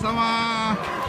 様。